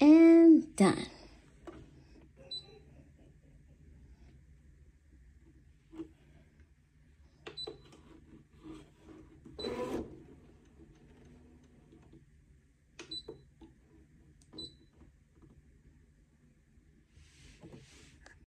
and done.